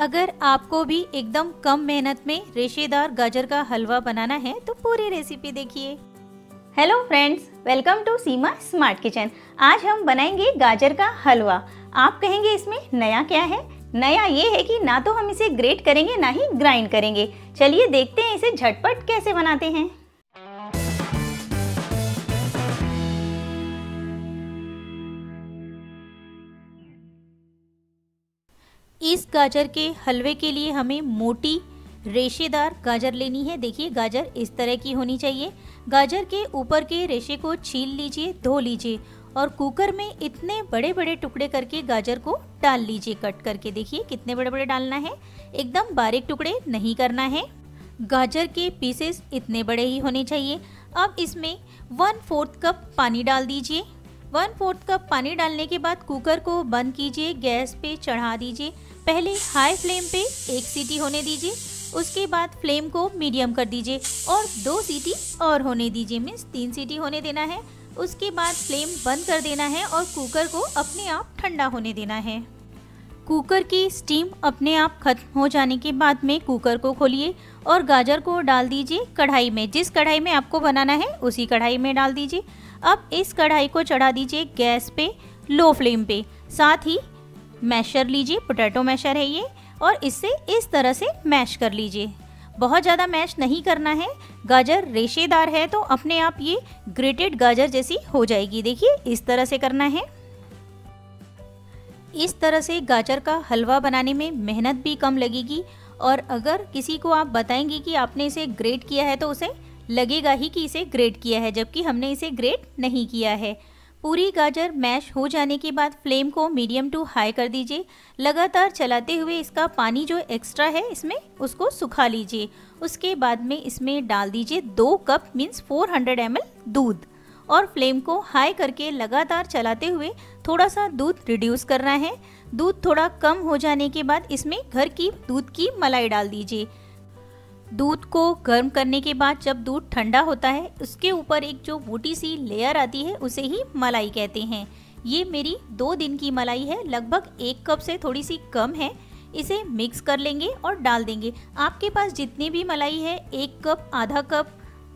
अगर आपको भी एकदम कम मेहनत में रेशेदार गाजर का हलवा बनाना है तो पूरी रेसिपी देखिए। Hello friends welcome to Seema smart kitchen आज हम बनाएँगे गाजर का हलवा। आप कहेंगे इसमें नया क्या है? नया ये है कि ना तो हम इसे ग्रेट करेंगे, ना ही ग्राइंड करेंगे। चलिए देखते हैं इसे झटपट कैसे बनाते हैं। इस गाजर के हलवे के लिए हमें मोटी रेशेदार गाजर लेनी है। देखिए, गाजर इस तरह की होनी चाहिए। गाजर के ऊपर के रेशे को छील लीजिए, धो लीजिए और कुकर में इतने बड़े बड़े टुकड़े करके गाजर को डाल लीजिए, कट करके। देखिए, कितने बड़े बड़े डालना है। एकदम बारीक टुकड़े नहीं करना है। गाजर के पीसेस इतने बड़े ही होने चाहिए। अब इसमें वन फोर्थ कप पानी डाल दीजिए। वन फोर्थ कप पानी डालने के बाद कुकर को बंद कीजिए, गैस पे चढ़ा दीजिए। पहले हाई फ्लेम पे एक सीटी होने दीजिए, उसके बाद फ्लेम को मीडियम कर दीजिए और दो सीटी और होने दीजिए मीन्स तीन सीटी होने देना है। उसके बाद फ्लेम बंद कर देना है और कुकर को अपने आप ठंडा होने देना है। कुकर की स्टीम अपने आप खत्म हो जाने के बाद में कुकर को खोलिए और गाजर को डाल दीजिए कढ़ाई में। जिस कढ़ाई में आपको बनाना है, उसी कढ़ाई में डाल दीजिए। अब इस कढ़ाई को चढ़ा दीजिए गैस पे, लो फ्लेम पे। साथ ही मैशर लीजिए, पोटैटो मैशर है ये, और इससे इस तरह से मैश कर लीजिए। बहुत ज़्यादा मैश नहीं करना है। गाजर रेशेदार है तो अपने आप ये ग्रेटेड गाजर जैसी हो जाएगी। देखिए, इस तरह से करना है। इस तरह से गाजर का हलवा बनाने में मेहनत भी कम लगेगी और अगर किसी को आप बताएँगे कि आपने इसे ग्रेट किया है तो उसे लगेगा ही कि इसे ग्रेट किया है, जबकि हमने इसे ग्रेट नहीं किया है। पूरी गाजर मैश हो जाने के बाद फ्लेम को मीडियम टू हाई कर दीजिए। लगातार चलाते हुए इसका पानी जो एक्स्ट्रा है, इसमें उसको सुखा लीजिए। उसके बाद में इसमें डाल दीजिए दो कप मीन्स 400 हंड्रेड दूध। और फ्लेम को हाई करके लगातार चलाते हुए थोड़ा सा दूध रिड्यूस करना है। दूध थोड़ा कम हो जाने के बाद इसमें घर की, दूध की मलाई डाल दीजिए। दूध को गर्म करने के बाद जब दूध ठंडा होता है, उसके ऊपर एक जो मोटी सी लेयर आती है, उसे ही मलाई कहते हैं। ये मेरी दो दिन की मलाई है, लगभग एक कप से थोड़ी सी कम है। इसे मिक्स कर लेंगे और डाल देंगे। आपके पास जितनी भी मलाई है, एक कप, आधा कप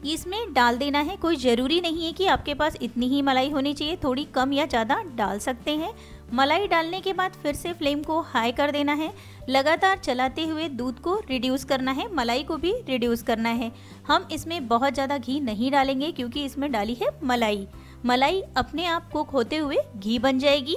इसमें डाल देना है। कोई ज़रूरी नहीं है कि आपके पास इतनी ही मलाई होनी चाहिए। थोड़ी कम या ज़्यादा डाल सकते हैं। मलाई डालने के बाद फिर से फ्लेम को हाई कर देना है। लगातार चलाते हुए दूध को रिड्यूस करना है। मलाई को भी रिड्यूस करना है। हम इसमें बहुत ज़्यादा घी नहीं डालेंगे क्योंकि इसमें डाली है मलाई। मलाई अपने आप कुक होते हुए घी बन जाएगी।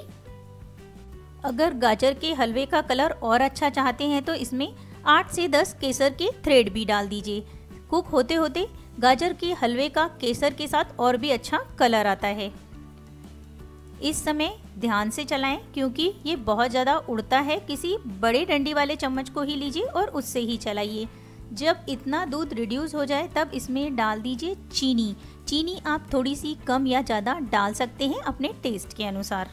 अगर गाजर के हलवे का कलर और अच्छा चाहते हैं तो इसमें आठ से दस केसर के थ्रेड भी डाल दीजिए। कुक होते होते गाजर के हलवे का केसर के साथ और भी अच्छा कलर आता है। इस समय ध्यान से चलाएँ, क्योंकि ये बहुत ज़्यादा उड़ता है। किसी बड़े डंडी वाले चम्मच को ही लीजिए और उससे ही चलाइए। जब इतना दूध रिड्यूस हो जाए, तब इसमें डाल दीजिए चीनी। चीनी आप थोड़ी सी कम या ज़्यादा डाल सकते हैं अपने टेस्ट के अनुसार।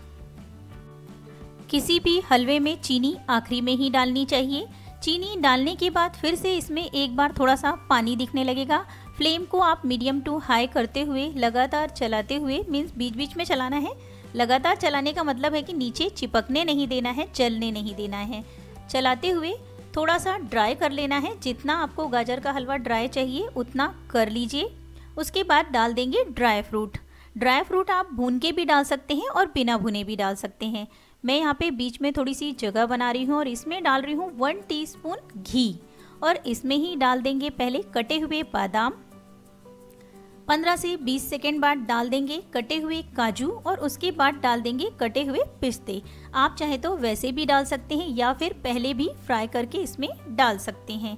किसी भी हलवे में चीनी आखिरी में ही डालनी चाहिए। चीनी डालने के बाद फिर से इसमें एक बार थोड़ा सा पानी दिखने लगेगा। फ्लेम को आप मीडियम टू हाई करते हुए लगातार चलाते हुए मीन्स बीच बीच में चलाना है। लगातार चलाने का मतलब है कि नीचे चिपकने नहीं देना है जलने नहीं देना है। चलाते हुए थोड़ा सा ड्राई कर लेना है। जितना आपको गाजर का हलवा ड्राई चाहिए, उतना कर लीजिए। उसके बाद डाल देंगे ड्राई फ्रूट ड्राई फ्रूट आप भून के भी डाल सकते हैं और बिना भुने भी डाल सकते हैं। मैं यहाँ पे बीच में थोड़ी सी जगह बना रही हूँ और इसमें डाल रही हूँ वन टीस्पून घी। और इसमें ही डाल देंगे पहले कटे हुए बादाम। 15 से 20 सेकेंड बाद डाल देंगे कटे हुए काजू और उसके बाद डाल देंगे कटे हुए पिस्ते। आप चाहे तो वैसे भी डाल सकते हैं या फिर पहले भी फ्राई करके इसमें डाल सकते हैं।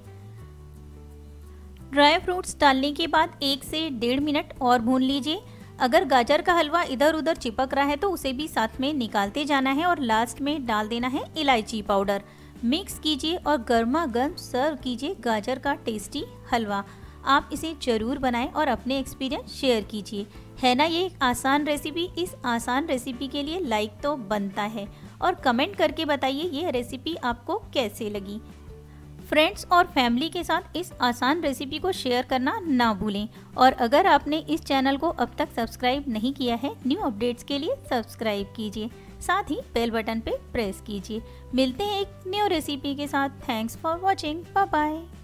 ड्राई फ्रूट्स डालने के बाद एक से डेढ़ मिनट और भून लीजिए। अगर गाजर का हलवा इधर उधर चिपक रहा है तो उसे भी साथ में निकालते जाना है और लास्ट में डाल देना है इलायची पाउडर। मिक्स कीजिए और गर्मा गर्म सर्व कीजिए गाजर का टेस्टी हलवा। आप इसे ज़रूर बनाएँ और अपने एक्सपीरियंस शेयर कीजिए। है ना ये एक आसान रेसिपी इस आसान रेसिपी के लिए लाइक तो बनता है। और कमेंट करके बताइए ये रेसिपी आपको कैसे लगी। फ्रेंड्स और फैमिली के साथ इस आसान रेसिपी को शेयर करना ना भूलें। और अगर आपने इस चैनल को अब तक सब्सक्राइब नहीं किया है न्यू अपडेट्स के लिए सब्सक्राइब कीजिए। साथ ही बेल बटन पे प्रेस कीजिए। मिलते हैं एक न्यू रेसिपी के साथ। Thanks for watching bye bye